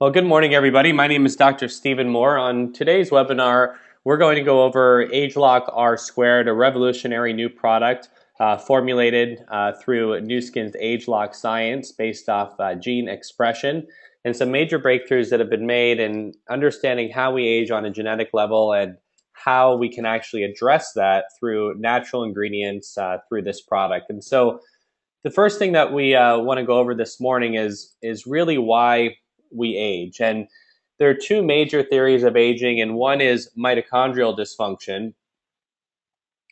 Well, good morning, everybody. My name is Dr. Stephen Moore. On today's webinar, we're going to go over ageLOC R Squared, a revolutionary new product uh, formulated uh, through Nu Skin's ageLOC science based off uh, gene expression and some major breakthroughs that have been made in understanding how we age on a genetic level and how we can actually address that through natural ingredients uh, through this product. And so, the first thing that we uh, want to go over this morning is is really why we age. And there are two major theories of aging, and one is mitochondrial dysfunction.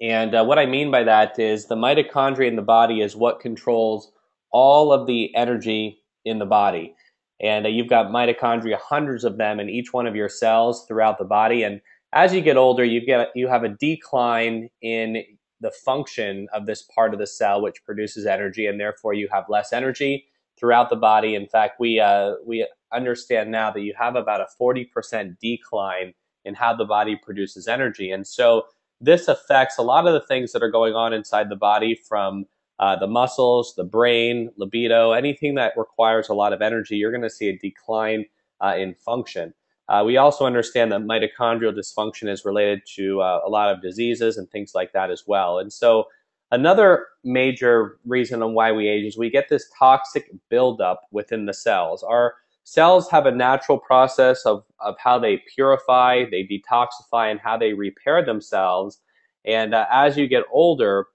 And uh, what I mean by that is the mitochondria in the body is what controls all of the energy in the body. And uh, you've got mitochondria, hundreds of them in each one of your cells throughout the body. And as you get older, you get you have a decline in the function of this part of the cell, which produces energy, and therefore you have less energy throughout the body. In fact, we uh, we understand now that you have about a 40% decline in how the body produces energy, and so this affects a lot of the things that are going on inside the body from uh, the muscles, the brain, libido, anything that requires a lot of energy, you're going to see a decline uh, in function. Uh, we also understand that mitochondrial dysfunction is related to uh, a lot of diseases and things like that as well. And so Another major reason on why we age is we get this toxic buildup within the cells. Our cells have a natural process of, of how they purify, they detoxify, and how they repair themselves. And uh, as you get older,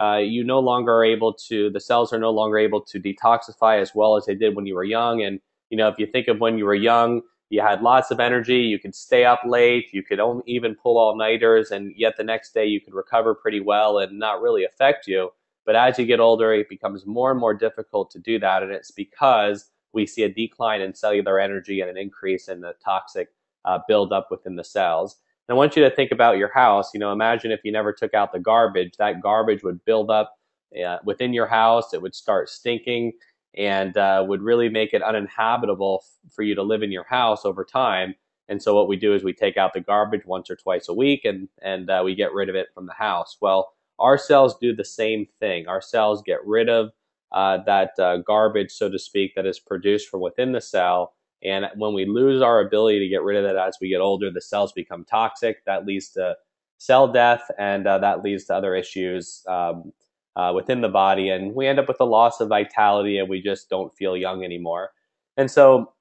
uh, you no longer are able to, the cells are no longer able to detoxify as well as they did when you were young. And, you know, if you think of when you were young, you had lots of energy, you could stay up late, you could even pull all nighters, and yet the next day you could recover pretty well and not really affect you. But as you get older, it becomes more and more difficult to do that, and it's because we see a decline in cellular energy and an increase in the toxic uh, buildup within the cells. And I want you to think about your house. You know, imagine if you never took out the garbage, that garbage would build up uh, within your house, it would start stinking and uh, would really make it uninhabitable for you to live in your house over time. And so what we do is we take out the garbage once or twice a week and and uh, we get rid of it from the house. Well, our cells do the same thing. Our cells get rid of uh, that uh, garbage, so to speak, that is produced from within the cell. And when we lose our ability to get rid of it as we get older, the cells become toxic. That leads to cell death, and uh, that leads to other issues um, uh, within the body, and we end up with a loss of vitality, and we just don't feel young anymore. And so,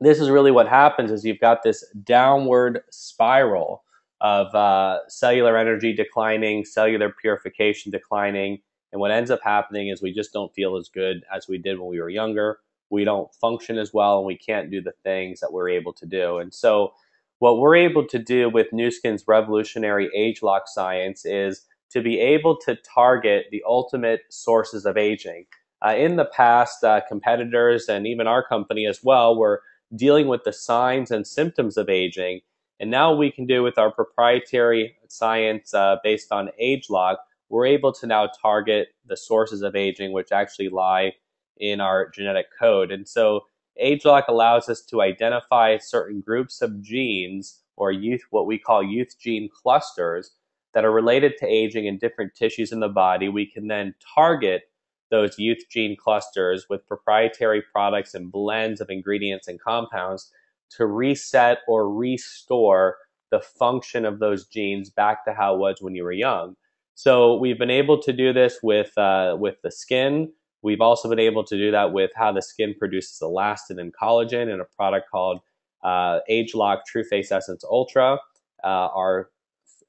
this is really what happens: is you've got this downward spiral of uh, cellular energy declining, cellular purification declining, and what ends up happening is we just don't feel as good as we did when we were younger. We don't function as well, and we can't do the things that we're able to do. And so, what we're able to do with Nu Skin's revolutionary ageLOC science is to be able to target the ultimate sources of aging. Uh, in the past, uh, competitors and even our company as well were dealing with the signs and symptoms of aging. And now we can do with our proprietary science uh, based on ageLOC, we're able to now target the sources of aging, which actually lie in our genetic code. And so ageLOC allows us to identify certain groups of genes or youth, what we call youth gene clusters, that are related to aging in different tissues in the body, we can then target those youth gene clusters with proprietary products and blends of ingredients and compounds to reset or restore the function of those genes back to how it was when you were young. So we've been able to do this with uh, with the skin. We've also been able to do that with how the skin produces elastin and collagen in a product called uh, ageLOC Tru Face Essence Ultra. Uh, our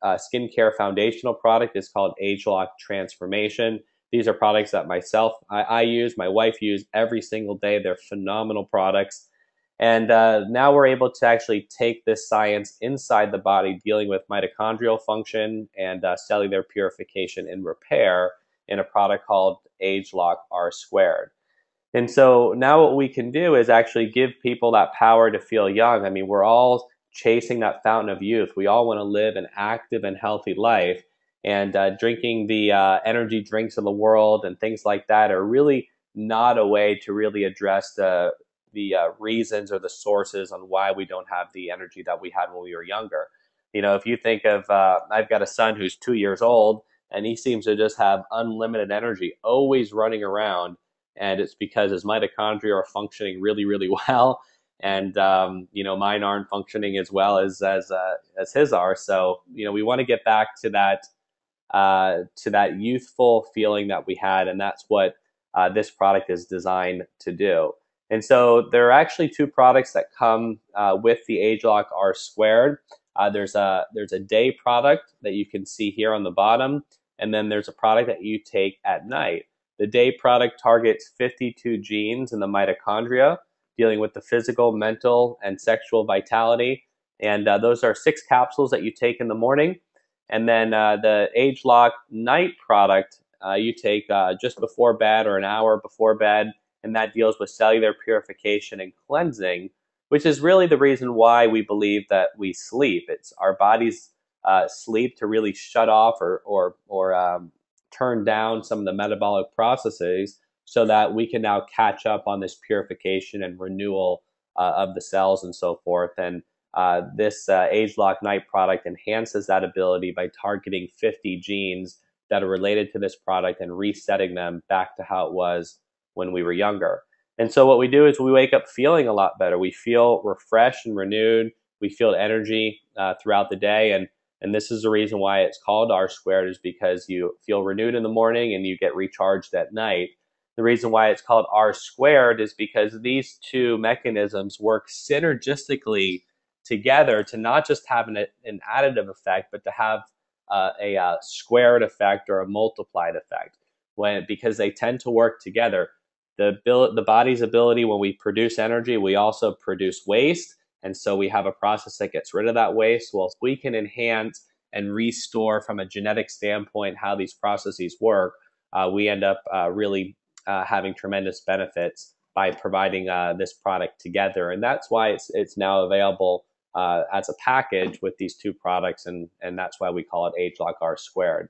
uh, skincare foundational product is called ageLOC Transformation. These are products that myself, I, I use, my wife use every single day. They're phenomenal products. And uh, now we're able to actually take this science inside the body, dealing with mitochondrial function and uh, cellular purification and repair in a product called ageLOC R Squared. And so now what we can do is actually give people that power to feel young. I mean, we're all chasing that fountain of youth. We all want to live an active and healthy life. And uh, drinking the uh, energy drinks of the world and things like that are really not a way to really address the the uh, reasons or the sources on why we don't have the energy that we had when we were younger. You know, if you think of, uh, I've got a son who's two years old, and he seems to just have unlimited energy, always running around, and it's because his mitochondria are functioning really, really well and um, you know mine aren't functioning as well as as uh, as his are. So you know we want to get back to that uh, to that youthful feeling that we had, and that's what uh, this product is designed to do. And so there are actually two products that come uh, with the ageLOC R squared. Uh, there's a there's a day product that you can see here on the bottom, and then there's a product that you take at night. The day product targets 52 genes in the mitochondria, dealing with the physical, mental, and sexual vitality. And uh, those are six capsules that you take in the morning. And then uh, the ageLOC night product uh, you take uh, just before bed or an hour before bed, and that deals with cellular purification and cleansing which is really the reason why we believe that we sleep. It's our body's uh, sleep to really shut off or or or um, turn down some of the metabolic processes so that we can now catch up on this purification and renewal uh, of the cells and so forth. And uh, this uh, ageLOC Night product enhances that ability by targeting 50 genes that are related to this product and resetting them back to how it was when we were younger. And so what we do is we wake up feeling a lot better. We feel refreshed and renewed. We feel energy uh, throughout the day, and and this is the reason why it's called R squared is because you feel renewed in the morning and you get recharged at night. The reason why it's called R squared is because these two mechanisms work synergistically together to not just have an, an additive effect, but to have uh, a, uh, squared effect or a multiplied effect. When because they tend to work together the the body's ability when we produce energy, we also produce waste, and so we have a process that gets rid of that waste. Well, if we can enhance and restore from a genetic standpoint how these processes work, uh, we end up uh, really uh, having tremendous benefits by providing uh, this product together, and that's why it's it's now available uh, as a package with these two products, and and that's why we call it ageLOC R squared.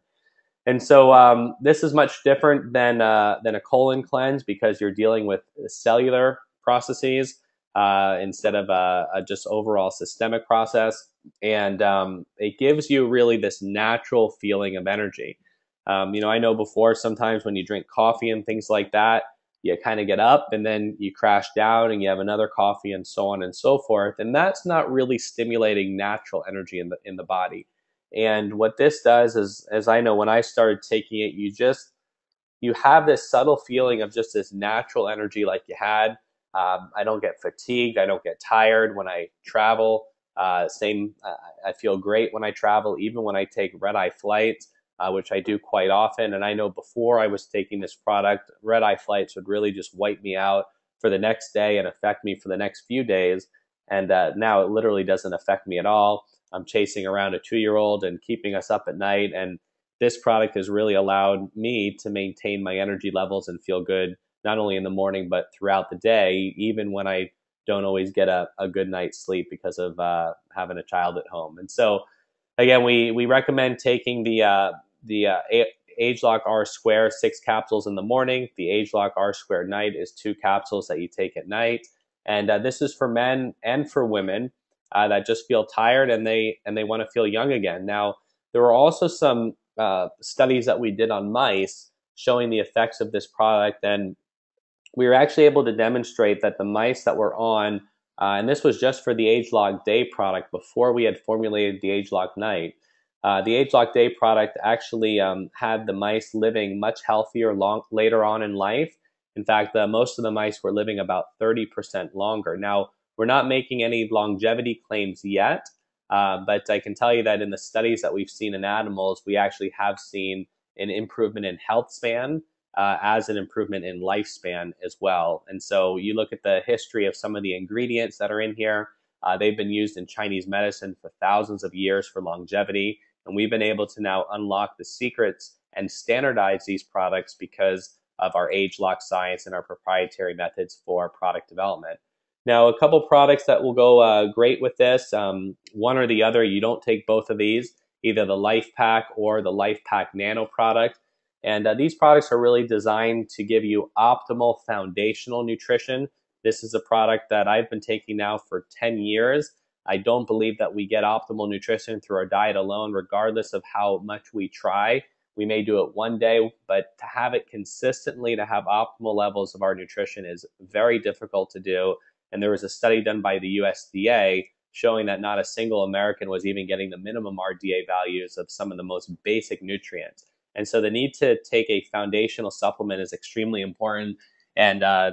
And so um, this is much different than uh, than a colon cleanse because you're dealing with cellular processes uh, instead of a, a, just overall systemic process, and um, it gives you really this natural feeling of energy. Um, you know, I know before sometimes when you drink coffee and things like that, you kind of get up and then you crash down and you have another coffee and so on and so forth, and that's not really stimulating natural energy in the in the body. And what this does is, as I know, when I started taking it, you just you have this subtle feeling of just this natural energy like you had. Um, I don't get fatigued. I don't get tired when I travel. Uh, same, uh, I feel great when I travel, even when I take red eye flights, uh, which I do quite often. And I know before I was taking this product, red eye flights would really just wipe me out for the next day and affect me for the next few days. And uh, now it literally doesn't affect me at all. I'm chasing around a two year old and keeping us up at night. And this product has really allowed me to maintain my energy levels and feel good, not only in the morning, but throughout the day, even when I don't always get a, a good night's sleep because of uh, having a child at home. And so, again, we, we recommend taking the, uh, the uh, ageLOC R Square six capsules in the morning. The age ageLOC R Square night is two capsules that you take at night. And uh, this is for men and for women uh, that just feel tired and they and they want to feel young again. Now, there were also some uh, studies that we did on mice showing the effects of this product, and we were actually able to demonstrate that the mice that were on, uh, and this was just for the age ageLOC Day product before we had formulated the age ageLOC Night. Uh, the ageLOC Day product actually um, had the mice living much healthier long, later on in life. In fact, most of the mice were living about 30% longer. Now, we're not making any longevity claims yet, uh, but I can tell you that in the studies that we've seen in animals, we actually have seen an improvement in health span uh, as an improvement in lifespan as well. And so you look at the history of some of the ingredients that are in here. Uh, they've been used in Chinese medicine for thousands of years for longevity. And we've been able to now unlock the secrets and standardize these products because of our ageLOC science and our proprietary methods for product development. Now, a couple products that will go uh, great with this, um, one or the other, you don't take both of these, either the LifePak or the LifePak Nano product. And uh, these products are really designed to give you optimal foundational nutrition. This is a product that I've been taking now for 10 years. I don't believe that we get optimal nutrition through our diet alone, regardless of how much we try. We may do it one day, but to have it consistently, to have optimal levels of our nutrition is very difficult to do And there was a study done by the USDA showing that not a single American was even getting the minimum RDA values of some of the most basic nutrients. And so the need to take a foundational supplement is extremely important. And uh,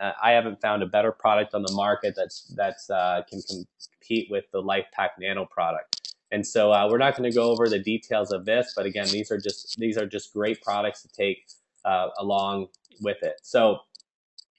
I haven't found a better product on the market that's that's uh, can compete with the LifePak Nano product. And so uh, we're not going to go over the details of this, but again, these are just these are just great products to take uh, along with it. So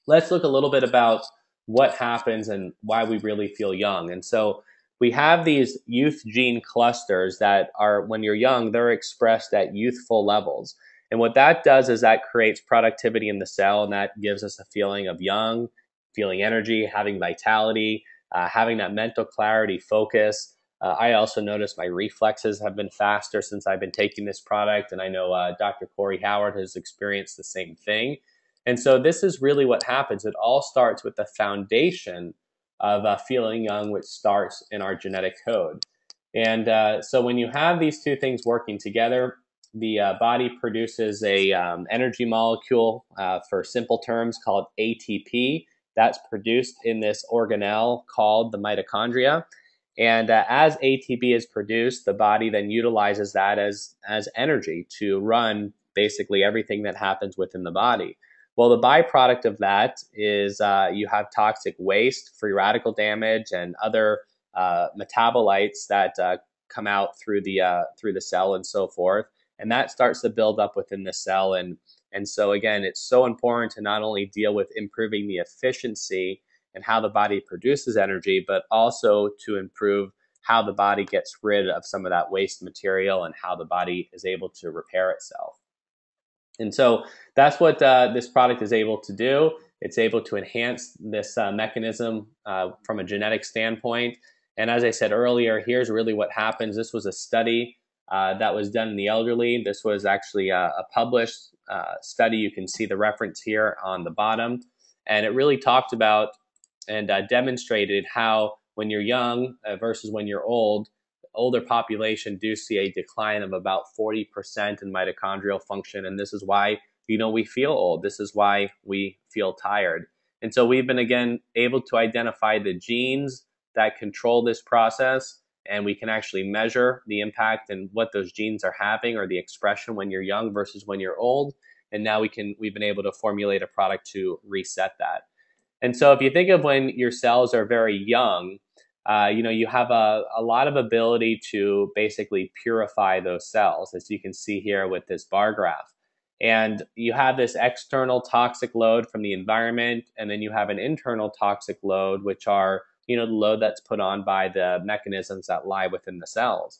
let's look a little bit about what happens and why we really feel young. And so we have these youth gene clusters that are, when you're young, they're expressed at youthful levels. And what that does is that creates productivity in the cell, and that gives us a feeling of young, feeling energy, having vitality, uh, having that mental clarity, focus. Uh, I also notice my reflexes have been faster since I've been taking this product, and I know uh, Dr. Corey Howard has experienced the same thing. And so this is really what happens. It all starts with the foundation of uh, feeling young, which starts in our genetic code. And uh, so when you have these two things working together, the uh, body produces a um, energy molecule, uh, for simple terms, called ATP. That's produced in this organelle called the mitochondria. And uh, as ATP is produced, the body then utilizes that as, as energy to run basically everything that happens within the body. Well, the byproduct of that is uh, you have toxic waste, free radical damage, and other uh, metabolites that uh, come out through the through the cell and so forth, and that starts to build up within the cell. and And so again, it's so important to not only deal with improving the efficiency and how the body produces energy, but also to improve how the body gets rid of some of that waste material and how the body is able to repair itself. And so that's what uh, this product is able to do. It's able to enhance this uh, mechanism uh, from a genetic standpoint. And as I said earlier, here's really what happens. This was a study uh, that was done in the elderly. This was actually a, a published uh, study. You can see the reference here on the bottom. And it really talked about and uh, demonstrated how when you're young versus when you're old, older population do see a decline of about 40% in mitochondrial function. And this is why, you know, we feel old. This is why we feel tired. And so we've been, again, able to identify the genes that control this process. And we can actually measure the impact and what those genes are having or the expression when you're young versus when you're old. And now we can, we've been able to formulate a product to reset that. And so if you think of when your cells are very young, uh, you know, you have a, a lot of ability to basically purify those cells, as you can see here with this bar graph. And you have this external toxic load from the environment, and then you have an internal toxic load, which are, you know, the load that's put on by the mechanisms that lie within the cells.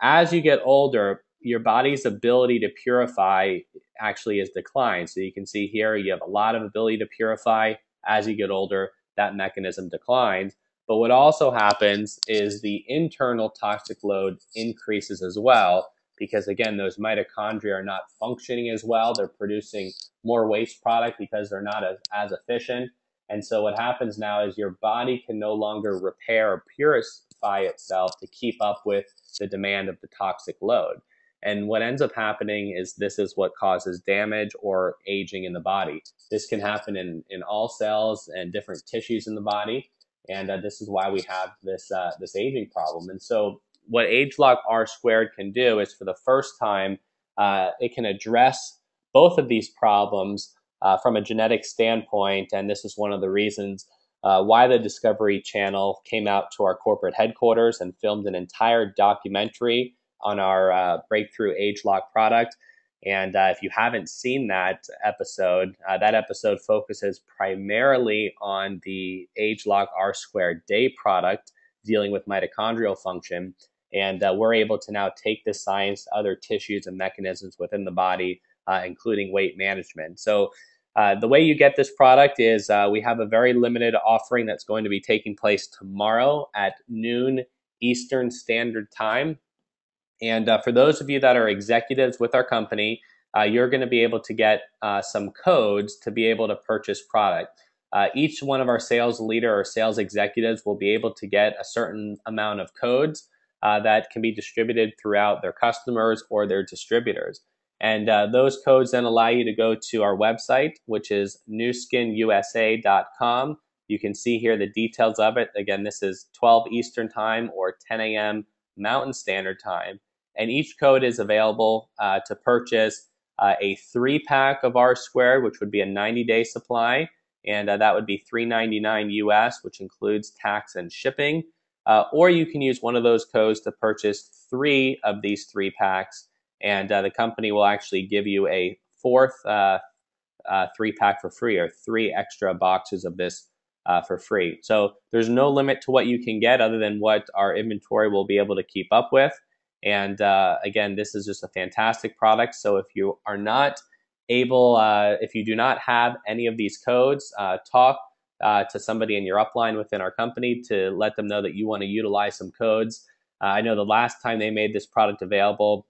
As you get older, your body's ability to purify actually is declined. So you can see here you have a lot of ability to purify. As you get older, that mechanism declines. But what also happens is the internal toxic load increases as well because again, those mitochondria are not functioning as well. They're producing more waste product because they're not as, as efficient. And so what happens now is your body can no longer repair or purify itself to keep up with the demand of the toxic load. And what ends up happening is this is what causes damage or aging in the body. This can happen in, in all cells and different tissues in the body and uh, this is why we have this uh, this aging problem. And so, what ageLOC R squared can do is, for the first time, uh, it can address both of these problems uh, from a genetic standpoint. And this is one of the reasons uh, why the Discovery Channel came out to our corporate headquarters and filmed an entire documentary on our uh, breakthrough ageLOC product. And uh, if you haven't seen that episode, uh, that episode focuses primarily on the ageLOC R squared day product dealing with mitochondrial function. And uh, we're able to now take this science to other tissues and mechanisms within the body, uh, including weight management. So, uh, the way you get this product is uh, we have a very limited offering that's going to be taking place tomorrow at noon Eastern Standard Time. And uh, for those of you that are executives with our company, uh, you're going to be able to get uh, some codes to be able to purchase product. Uh, each one of our sales leader or sales executives will be able to get a certain amount of codes that can be distributed throughout their customers or their distributors. And uh, those codes then allow you to go to our website, which is nuskinusa.com You can see here the details of it. Again, this is 12 Eastern Time or 10 a.m. Mountain Standard Time. And each code is available uh, to purchase uh, a three pack of R squared, which would be a 90 day supply. And uh, that would be 399 US, which includes tax and shipping. Uh, or you can use one of those codes to purchase three of these three packs. And uh, the company will actually give you a fourth uh, three pack for free or three extra boxes of this uh, for free. So there's no limit to what you can get other than what our inventory will be able to keep up with. And uh, again, this is just a fantastic product. So if you are not able, uh, if you do not have any of these codes, uh, talk uh, to somebody in your upline within our company to let them know that you want to utilize some codes. Uh, I know the last time they made this product available,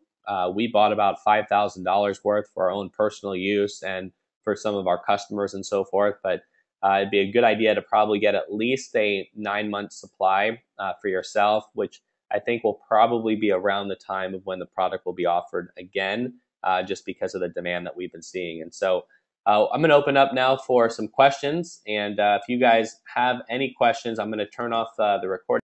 we bought about $5,000 worth for our own personal use and for some of our customers and so forth. But uh, it'd be a good idea to probably get at least a nine month supply uh, for yourself, which I think will probably be around the time of when the product will be offered again, uh, just because of the demand that we've been seeing. And so uh, I'm going to open up now for some questions. And uh, if you guys have any questions, I'm going to turn off uh, the recording.